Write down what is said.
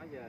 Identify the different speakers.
Speaker 1: đó giờ